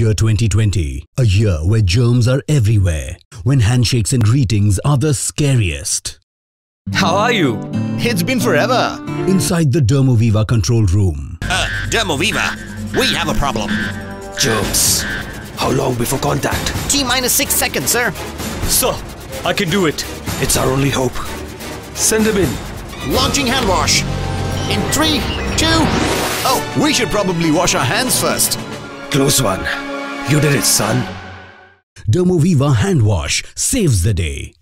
Year 2020, a year where germs are everywhere, when handshakes and greetings are the scariest. How are you? It's been forever. Inside the Dermoviva control room, Uh, Dermoviva, we have a problem. Germs. How long before contact? T minus six seconds, sir. Sir, I can do it. It's our only hope. Send him in. Launching hand wash. In three, two. Oh, we should probably wash our hands first. Close one. You did it, son. Dermoviva hand wash saves the day.